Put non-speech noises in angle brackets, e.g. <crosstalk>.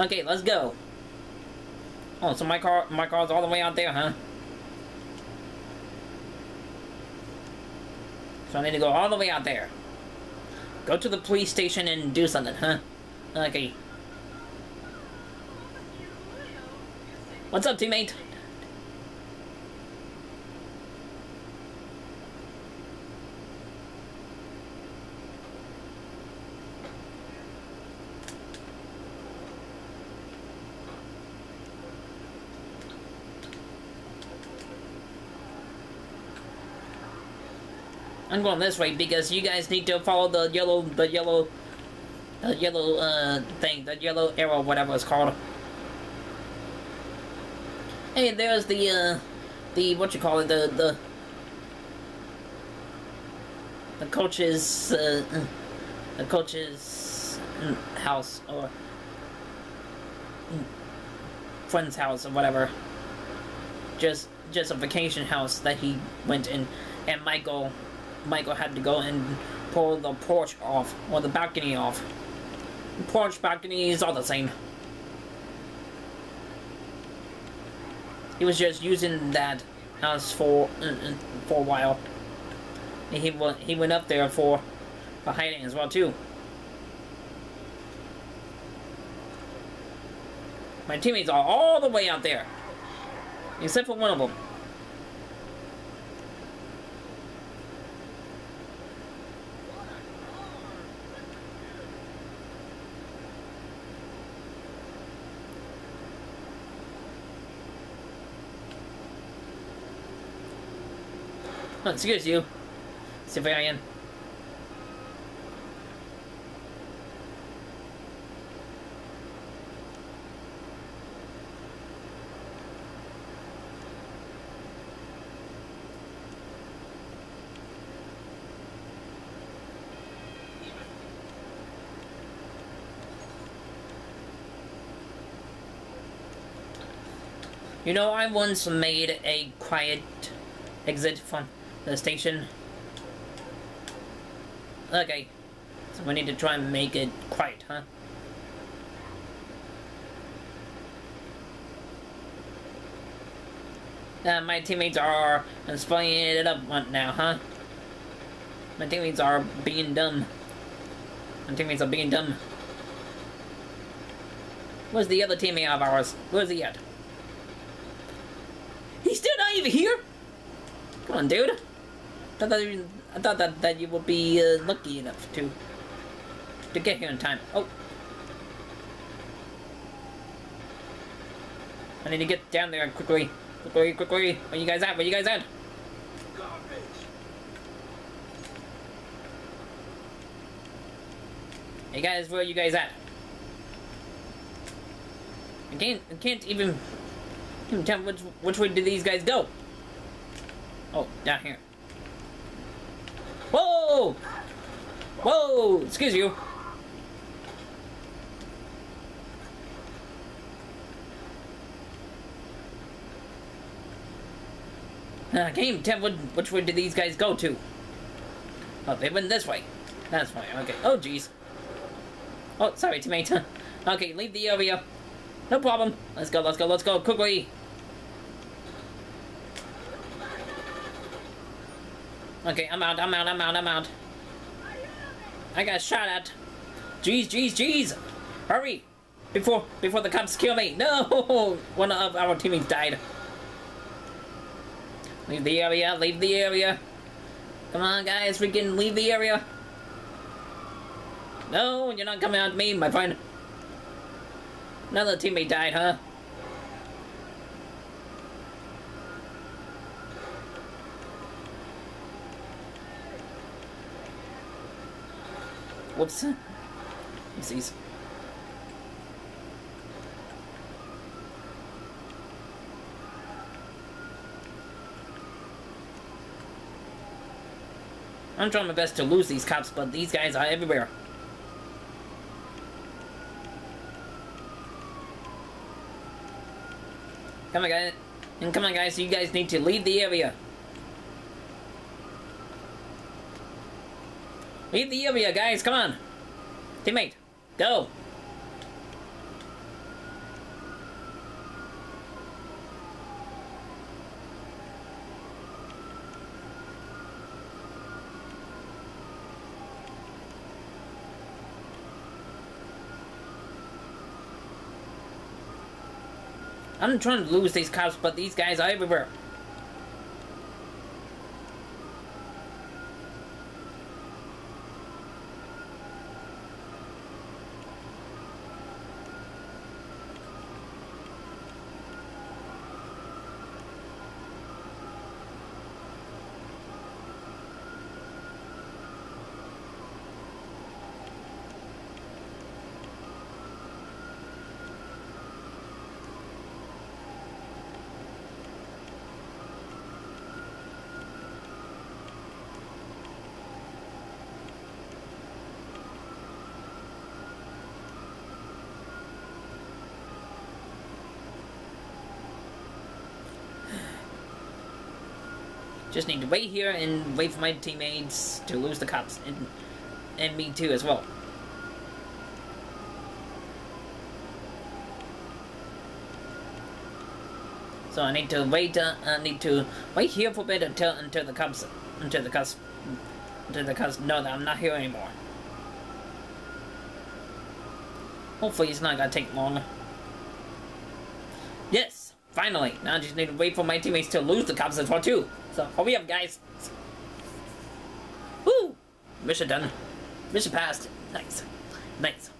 Okay, let's go. Oh, so my car, my car's all the way out there, huh? So I need to go all the way out there. Go to the police station and do something, huh? Okay. What's up, teammate? I'm going this way because you guys need to follow the yellow, the yellow, the yellow uh thing, the yellow arrow, whatever it's called. Hey, there's the uh, the what you call it, the the the coach's uh, the coach's house or friend's house or whatever. Just just a vacation house that he went in, and Michael Michael had to go and pull the porch off, or the balcony off. Porch, balcony is all the same. He was just using that house for uh, uh for a while. He went he went up there for for hiding as well too. My teammates are all the way out there, except for one of them. Excuse you, civilian. You know, I once made a quiet exit from the station. Okay. So we need to try and make it quiet, huh? Uh, my teammates are splitting it up now, huh? My teammates are being dumb. My teammates are being dumb. Where's the other teammate of ours? Where's he at? He's still not even here? Come on, dude that I thought that, that you would be uh, lucky enough to to get here in time. Oh. I need to get down there quickly. Quickly, quickly. Where you guys at? Where you guys at? Hey guys, where are you guys at? I can't, I can't even, even tell which, which way did these guys go. Oh, down here. Whoa! Whoa! Excuse you. Uh, can't even which way did these guys go to. Oh, they went this way. That's fine. Okay. Oh, jeez. Oh, sorry, tomato. <laughs> okay, leave the area. No problem. Let's go, let's go, let's go. Quickly. Okay, I'm out, I'm out, I'm out, I'm out. I got shot at. Jeez, jeez, jeez! Hurry! Before before the cops kill me! No! <laughs> One of our teammates died. Leave the area, leave the area. Come on, guys, we can leave the area. No, you're not coming at me, my friend. Another teammate died, huh? Whoops. Oopsies. I'm trying my best to lose these cops, but these guys are everywhere. Come on, guys. And come on, guys. You guys need to leave the area. Meet the area, uh, guys. Come on. Teammate, go. I'm trying to lose these cops, but these guys are everywhere. Just need to wait here and wait for my teammates to lose the cops and and me too as well. So I need to wait. Uh, I need to wait here for a bit until until the cops until the cops until the cops know that I'm not here anymore. Hopefully it's not gonna take long. Yes, finally. Now I just need to wait for my teammates to lose the cops as well too. So hurry up, guys. Woo! Mission done. Mission passed. Nice. Nice.